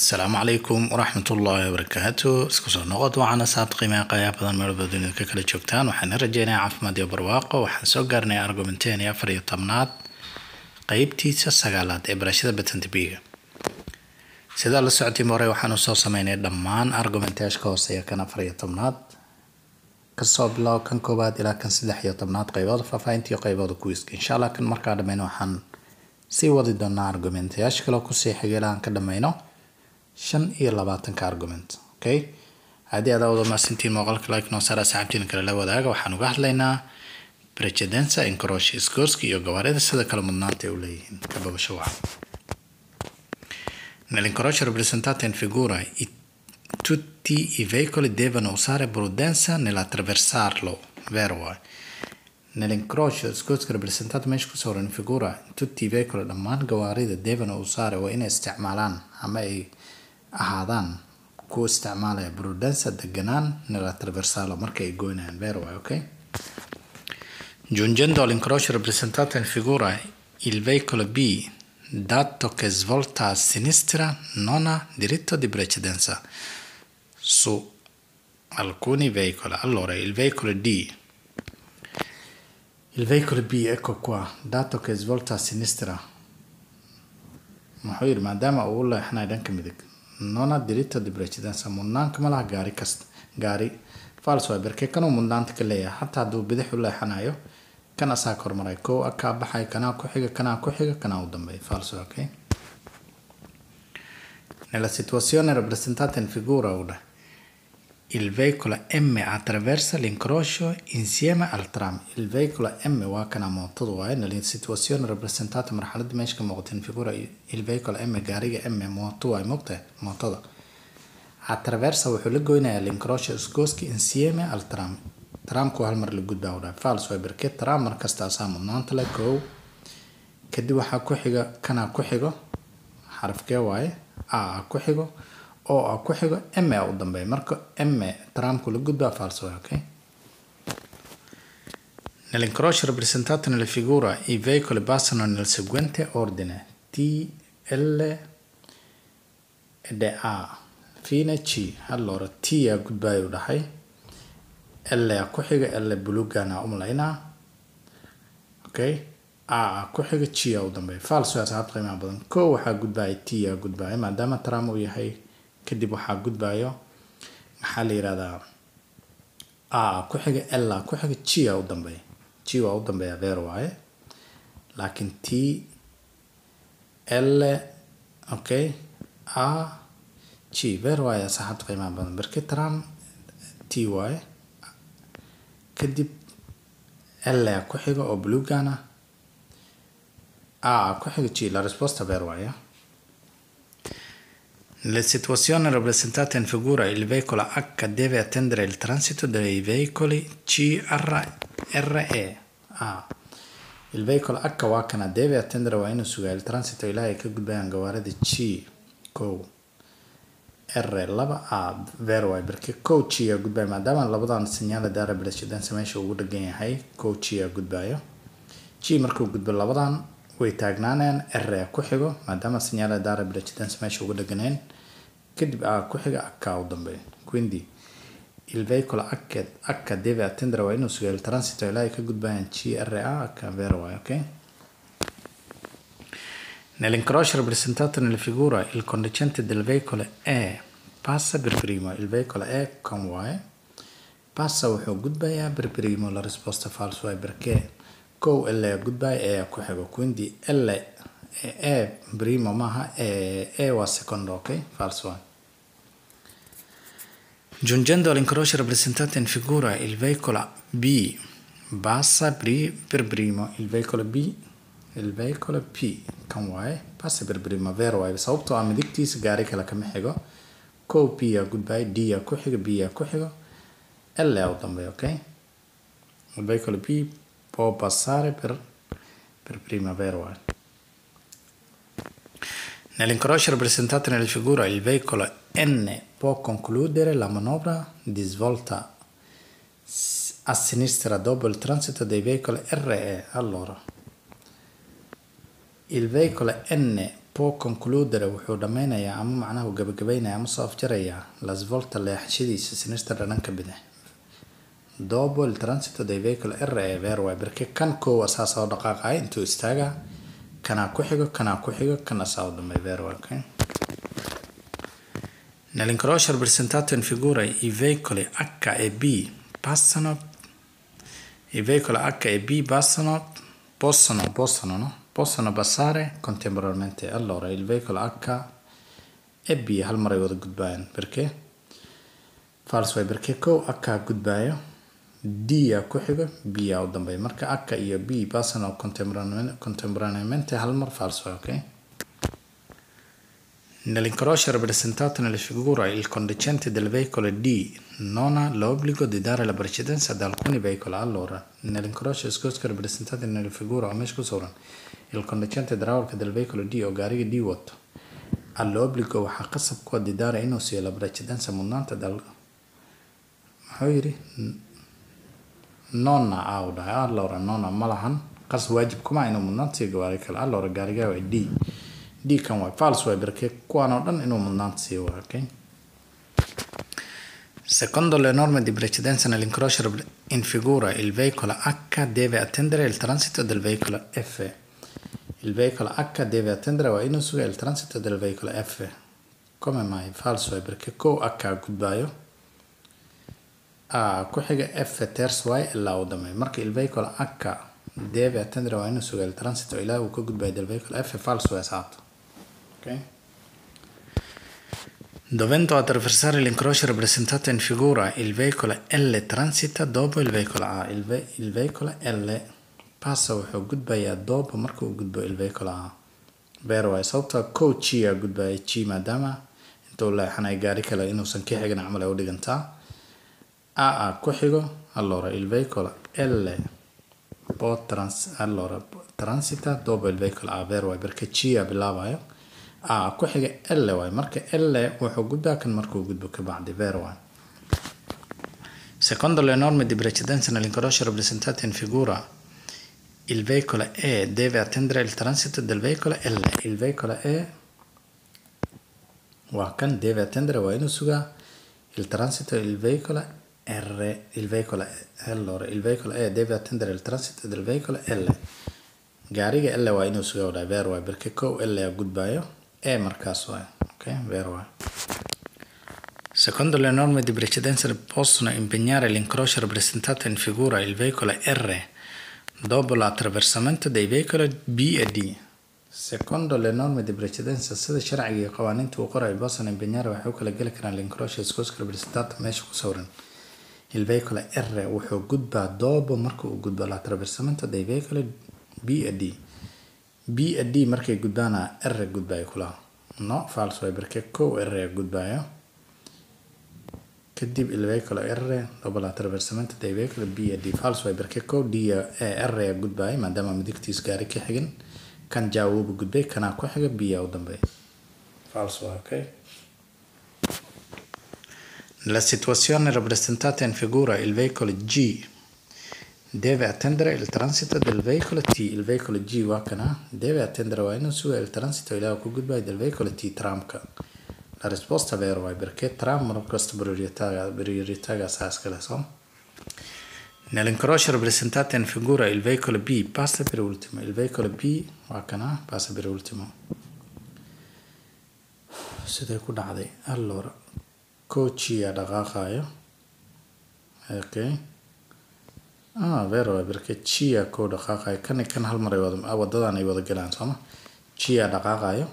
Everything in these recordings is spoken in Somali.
asalaamu calaykum waraxmat ullaahi wabarakaatu isku soo noqod waxaana saabta qiimaha qaayaa badan meelba dunida ka kala joogtaan. Waxaan rajeynaya caafimaad iyo barwaaqo. Waxaan soo gaarnay argumenteen iyo afar iyo tobnaad qeybtiisa sagaalaad ee barashada batandabiga sidaa la socotay hore waxaanu soo sameynay dhammaan argumenteeshka hooseeya kan afar iyo tobnaad. Kasoo bilow kan koowaad ilaa kan saddex iyo tobnaad qeybooda faahfaahinta iyo qeybooda kuwiiska insha allah kan markaa dhammayno waxaan sii wadi doonaa argumentayaasha kale ku sii xigay ilaa aan ka dhammayno shan iyo labaatanka argument okay? Haddii aad wada maasintiin muuqaalka like noo saara saxaabtiin kale la wadaaga waxaan uga hadlaynaa precedenza incroci isgoorska iyo gawaarida sida kale mudnaanta ay u leeyihiin ka babasho waca nell'incrocio rappresentato in figura tutti i veicoli devono usare prudenza nell'attraversarlo vero nell'incrocio isgoorska rappresentato meesha ku sawiran figura tutti i veicoli dhammaan gawaarida devono usare waa inay isticmaalaan ama ay ahaadaan kuwa isticmaalaya prudenza deganaan nell'attraversarlo marka ay goynayaan vero vuoi okay Giungendo all'incrocio rappresentato in figura, il veicolo B, dato che svolta a sinistra, non ha diritto di precedenza. Su alcuni veicoli. Allora, il veicolo D, il veicolo B, ecco qua, dato che svolta a sinistra, muxuu yidhi maadaama uu leexanay dhanka midig non ha diritto di precedenza mudnaanka ma laha gaari kasta gaari fals waay berkee kanuu mudnaanta ka leeyahay xataa hadduu bidix u leexanayo kan asaa kormaray kow akaa baxay kanaa ku xiga kanaa ku xiga kanaa u dambeeya falso ok? Nella situazione rappresentata in figura ora il veicolo M attraversa l'incrocio insieme al tram. Il veicolo M waa kana mootadu waaye nella situazione rappresentata marxaladda meesha ka muuqata in figura il veicolo M gaariga M mooto waaye moogtahay mootada attraversa wuxuu la goynayaa l'incrocio isgooska insieme al tram. Tramku hal mar la gudbaa udhahay fals waa berke tram mar kasta asaa mudnaanta le kow kadib waxaa ku xiga kanaa ku xigo xarafkee waaye a a ku xigo o a ku xigo m a u dambeeya. Marka m tramku la gudbaa fals waa okay. Nell'incrocio rappresentato nella figura i veicoli passano nel seguente ordine T, L ed A fine C allora T a gudbaayo dhahay. L a ku xiga L bulugana umalaynaa okay. A a ku xiga a u dambeeya. Fals waa asxaab qiimaha badan. Kow waxaa gudbaya T a gudbaya maadaama tram uu yahay kadib waxaa gudbayo maxaa la yihahdaa A ku xiga L a ku xiga G a u dambeeya. G waa u dambeeya ver waaye. Laakiin T L okay A G ver waaye asxaabta qiimaha badan. Berke tram T waaye. Kadib L ku xiga oo blugana A ku xiga G la risposta ver waaye Nella situazione rappresentata in figura il veicolo H deve attendere il transito dei veicoli C, R, R e. A. Il veicolo H kana deve attendere inuu sugaa il transito ilaa ay ka gudbayaan gawaarida C kow R laba A ver waay berke kow G a gudbaya maadaama labadan sinyaala daara precedenza meesha ugu dhagan yahay kow G a gudbayo G markuu gudbo labadan way taagnaanayaan R a ku xigo maadaama sinyaala daara precedenza meesha ugu dhaganeen kadib A ku xiga H u dambeeyo quindi il veicolo H, deve attendere inuu sugaa il transito ilaa ay ka gudbayaan G R A H ver waay okay Nell'incrocio rappresentato nella figura il conducente del veicolo E passa per primo, il veicolo E con Y passa wuxuu gudbayaa per primo, la risposta falso è perché kow L a gudbaya E a ku xigo quindi L E primo maaha E, waa secondo ok? Falso è Giungendo all'incrocio rappresentato in figura il veicolo B passa per primo, il veicolo B il veicolo P kan waaye passa per prima ver waaye sababtoo ah midigtiisa gaari kale kama xigo kow P a gudbaayo D a ku xigo B a ku xigo L a u dambeeyo okay il veicolo P può passare per, per prima ver waaye Nell'incrocio rappresentato nella figura il veicolo N può concludere la manovra di svolta a sinistra dopo il transito dei veicoli RE allora il veicolo N po concludere wuxuu dhameynayaa ama macnaha gabagabeynaya ama soo afjarayaa las volta leexashadiisa sinistra dhanka bidix dopo il transito dei veicoli r e ver waay barke kan koowa saa soo dhaqaaqaya intuu istaagaa kanaa ku xigo kanaa ku xigo kana saa u dambay ver waay okay Nell'incrocio rappresentato in figura i veicoli H e B passano i veicoli H e B passano possono possono no? possono passare contemporaneamente. Allora il veicolo H e B hal mar ay wada gudbayaan perché? False way perché kow H gudbayo D a ku xigo B a u dambeeyo marka H iyo B passano contemporaneamente hal mar false way okay Nell'incrocio rappresentato nella figura il conducente del veicolo D non ha l'obbligo di dare la precedenza ad alcuni veicoli. Allora, nell'incrocio scorso rappresentato nella figura o scusa il conducente idraulico del veicolo D o gaariga D wato ha l'obbligo waxaa qasab ku ah di dare inuu siiyo la precedenza mudnaanta dal muxuu yidhi nonna a u dhahay allora nonna ma lahan qas waajib kuma inuu mudnaanta siiyo gawaari kale allora gaariga waa D D kan false way perché kuwaan oo dhan inuu mudnaanta siiyo waa okay Secondo le norme di precedenza nell'incrocio in figura, il veicolo H deve attendere il transito del veicolo F. Il veicolo H deve attendere o inusuga il transito del veicolo F. Come mai? Falso è perché co H a ku xiga F way ilaa uu dhamay marka il veicolo H deve attendere o inusuga il transito ilaa uu ka gudbayo del veicolo F falso esatto. Ok? Dovendo attraversare l'incrocio in figura, il veicolo L transita dopo il veicolo A. Il, ve- L passa wuxuu gudbayaa dopo marka uu gudbo il veicolo A. beer waay sababta kow g a gudbaya g maadaama intuu leexanay gaari kale inuusan ka xigin camal ay u dhigantaa a a ku xigo allora il veicolo L può trans allora transita dopo il veicolo A waay perché g a bilaabayo a ku xiga L waay marka L wuxuu gudbaa kan markuu gudbo kabacdi beer waay Secondo le norme di precedenza nell'incrocio rappresentato in figura, il veicolo E deve attendere il transito del veicolo L. Il veicolo E waa kan deve attendere sugaa il transito del veicolo R. Il veicolo E. Allora, il veicolo E deve attendere il transito del veicolo L. Gaariga L waa inuu sugaa wadhaa beer waay perché kow L a gudbayo E markaas waay. Okay, beer waay. Secondo le norme di precedenza possono impegnare l'incrocio rappresentato in figura il veicolo R dopo l'attraversamento dei veicoli B e D. Secondo le norme di precedenza sida sharciga iyo qawaaniinta uu qorayo possono impegnare waxay u kala geli karaan l'incrocio rappresentato meesha ku sawiran il veicolo R wuxuu gudbaa dopo marka uu gudbo l'attraversamento dei veicoli B e D. B e D markay gudbaana R gudbayo kulaha no falso way perché kow R gudbayo kadib il veicolo R dopo l'attraversamento dei veicoli B e D. Falso way perché kow D R a gudbayo maadaama midigtiis gaari ka xigin. Kan jaawuuba gudbay kanaa ku xiga B a u dambeeya falso way okay Nella situazione rappresentata in figura il veicolo G deve attendere il transito del veicolo T. Il veicolo G waa kana deve attendere waa inuu suga il transito ilaa ku gudbayo del veicolo T tramka. La risposta è vero waay perché tram kasta priorità prioritagaas iskale soo Nell'incrocio rappresentato in figura il veicolo B passa per ultimo. Il veicolo B waa kana passa per ultimo. Ku dhacday? Allora, coach a dhaqaaqayo. Okay. Ah, vero waay perché C a koo dhaqaaqayo kan kan hal mar ay wada wadadan ay wada galaan sooma G a dhaqaaqayo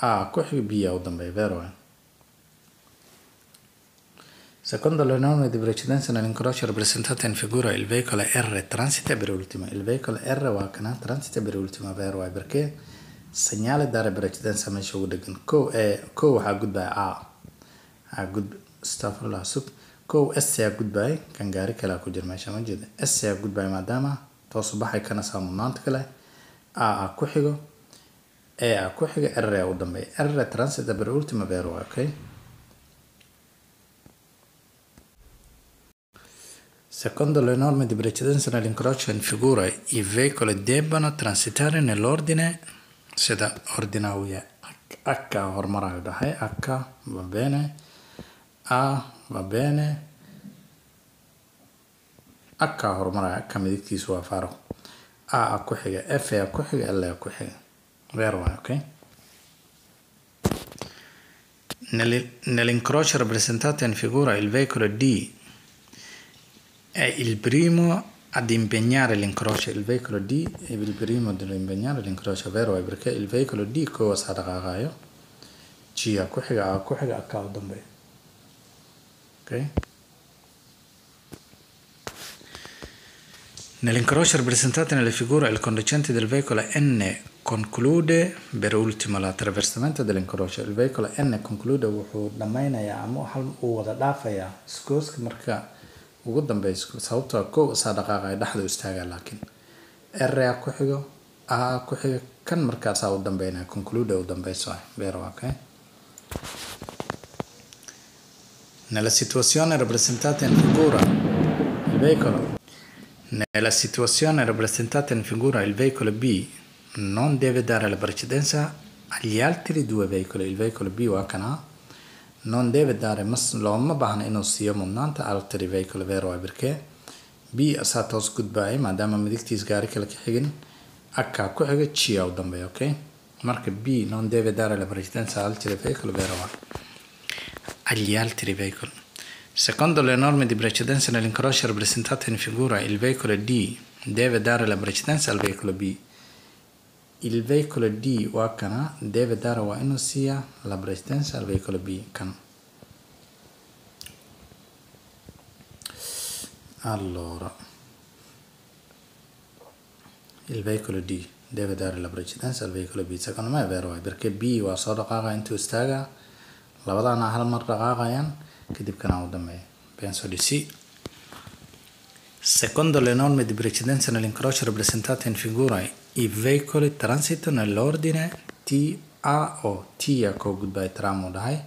A ku xiga B a u dambeeya vero waay Secondo le norme di precedenza nell'incrocio rappresentato in figura. Il veicolo R transita per ultimo. Il veicolo R waa kana transita per ultimo vero waay perché segnale dare precedenza meesha ugu dhegan kow ee kow waxaa gudbaya A a gud astafurlah sub. Kow S aa gudbaya kan gaari kale aa ku jira meesha ma jeeda S aa gudbaya maadaama toosu baxay kana saa mudnaanta kale. A a ku xigo. E a ku xiga R a u dambeeya R transita per ultimo vero waay okay? Secondo le norme di precedenza nell'incrocio in figura, i veicoli debbono transitare nell'ordine sida ordina uu yahay akka horumarayo dhahay akka va bene a va bene akka horumarayo akka midigtiisu waa faro a a ku xiga f a ku xiga l a ku xiga ver waay okay Nell'incrocio rappresentato in figura il veicolo D è il primo ad impegnare l'incrocio. Il veicolo D è il primo ad impegnare l'incrocio, vero? È perché il veicolo D cosa dhaqaaqayo? G ku xiga A ku xiga A ka u dambeeya. Okay? Nell'incrocio rappresentato nelle figure il conducente del veicolo N conclude per ultimo l'attraversamento dell'incrocio. Il veicolo N conclude wuxuu dhammaynayaa ama uu wada dhaafayaa iskooska marka ugu dambeyso sababtoo kow isaa dhaqaaqaya dhexda u istaagaa laakiin r ku xigo a ku xigo kan markaasaa u dambeynaya conclude u dambeyso ah vero ok nella situazione rappresentata in figura il veicolo nella situazione rappresentata in figura il veicolo B non deve dare la precedenza agli altri due veicoli il veicolo B waa kana non deve dare mas looma baahna inuu siiyo mudnaanta altri veicoli vero waa perché? B asaa toos gudbaaya maadaama midigtiis gaari kale ka xigin akka ku xiga G u dambeeya B non deve dare la precedenza altri veicoli vero waa agli altri veicoli Secondo le norme di precedenza nell'incrocio rappresentato in figura, il veicolo D deve dare la precedenza al veicolo B. Il veicolo D waa kana deve dare inuu siiya la precedenza al veicolo B kan. Allora, il veicolo D deve dare la precedenza al veicolo B. Secondo me è vero waay perché B waa soo dhaqaaqa intuu istaaga labadaana hal mar dhaqaaqayaan kadib kana u dambeeya. Sì. Secondo le norme di precedenza nell'incrocio rappresentate in figura, i veicoli transitano nell'ordine T A O T a koo gudbaya tram u dhahay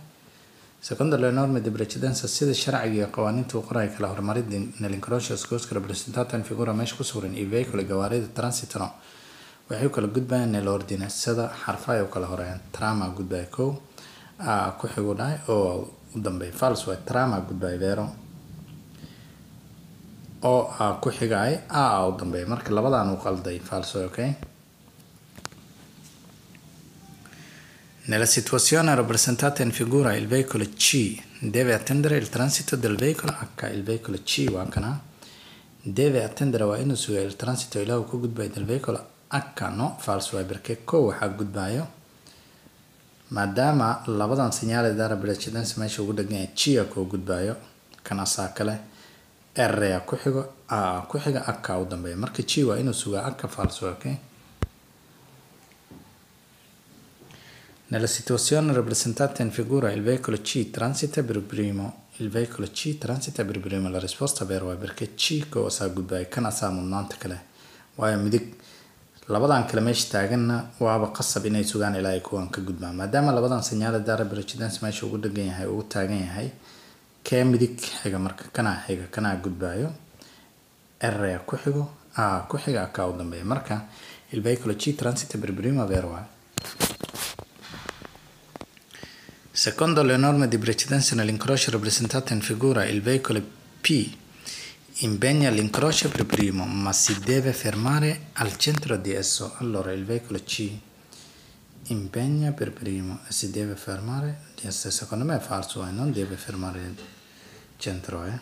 secondo le norme di precedenza sida sharciga iyo qawaaniinta uu qoraya kala hormaridda nell'incrocio iskooska rappresentato in figura meesha ku sawiran iyo veicoli gawaarida transitano waxay u kala gudbayaan nell'ordine sida xarfaha ay u kala horeeyaan tram a gudbaya kow a ku xigu dhahay oo u dambeeya fals waay tram a gudbaya vero. Oo a ku xigay a a u dambeeya. Marka labadaan u qalday fals okay? Nella situazione rappresentata in figura il veicolo C. Deve attendere il transito del veicolo H. Il veicolo C waa kana deve attendere waa inuu suga il transito ilaa uu ka gudbayo del veicolo H no? Falso waay perché kow waxaa gudbayo maadaama labadan signaale dara precedenza meesha ugu dhegan yahay G a koo gudbayo kana saa kale R a ku xigo ku xiga H u dambeeya marka G waa inuu sugaa H falso okay Nella situazione rappresentata in figura il veicolo C transita per primo. Il veicolo C transita per primo. La risposta vero è perché C cosa gudbay kana saa mudnaanta kale waayo midig labadan kale meesha taaganna waaba qasab inay sugaan ilaa ay kuwan ka gudbaan maadaama labadan dara precedence meesha ugu dhegan yahay ugu taagan yahay kee midig xiga marka kanaa xiga kanaa gudbaayo r a ku xigo a ku xiga ka u dambeeya. Marka il veicolo C transita per primo vero è Secondo le norme di precedenza nell'incrocio rappresentato in figura, il veicolo P impegna l'incrocio per primo, ma si deve fermare al centro di esso. Allora il veicolo C impegna per primo e si deve fermare di esso. Secondo me è falso, eh? non deve fermare il centro. Eh?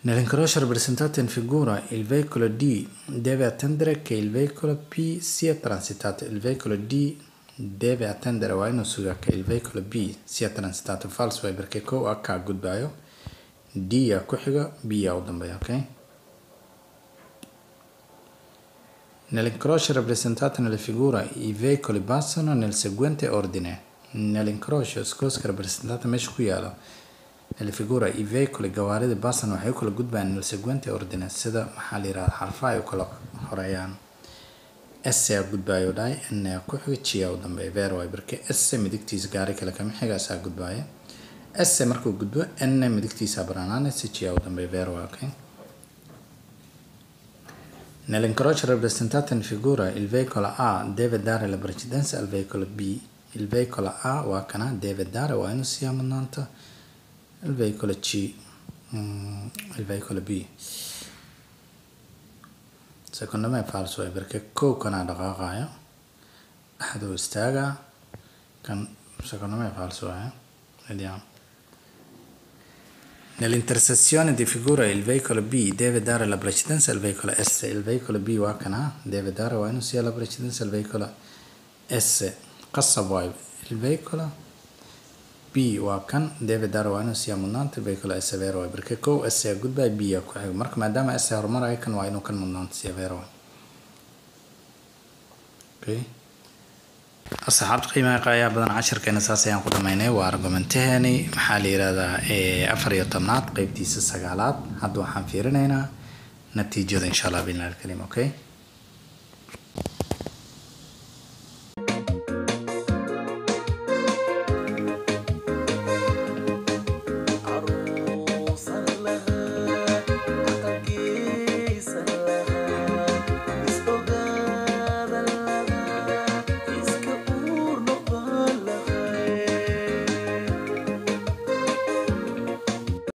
Nell'incrocio rappresentato in figura, il veicolo D deve attendere che il veicolo P sia transitato. Il veicolo D deve attendere inuu sugaa che il veicolo B sia transitato. Falso waay perché kow a ka gudbayo D a ku xigo B a u dambeeya okay Nell'incrocio rappresentato nella figura, i veicoli passano nel seguente ordine. Nell'incrocio iskooska rappresentato meesha ku yaalo nella figura i veicoli gawaarida passano waxay u kala gudbayaan nel seguente ordine sida maxaa la yirahdaa xarfaha ay u kala horeeyaan s gudbaayo dhahay n a ku xiga u dambeeya vero waay perché s midigtiisa gaari kale kama xigaasaa gudbaaya s markuu gudbo n midigtiisa banaanaanaysa g u dambeeya vero waay okay Nell'incrocio rappresentato figura il veicolo A deve dare la precedenza al veicolo B. Il veicolo A waa kana deve dare waa inuu siiyaa mudnaanta il veicolo C mm, il veicolo B. Secondo me è falso eh, perché kanaa dhaqaaqayo dhexduu istaagaa kan secondo me è falso eh. Vediamo. Nell'intersezione di figura il veicolo B deve dare la precedenza al veicolo S. Il veicolo B waa kana deve dare waa inuu siiyaa la precedenza al veicolo S. Qasab waayo. Il veicolo B waa kan deve dare waa inuu siiyaa mudnaanta il veicolo S vero waayo perché kow S yaa gudbaya B ku xigo marka maadaama S horumarayo kan waa inuu kan mudnaanta siiya vero waayo. Okay. asxaabta qiimaha qaayaa badan casharkeena saas ayaan ku dhamaynay waa argumentaheeni maxaa la yihahdaa afar iyo tobnaad qeybtiisa sagaalaad. Hadda waxaan fiirinaynaa natiijada insha allah biillah alkarim okay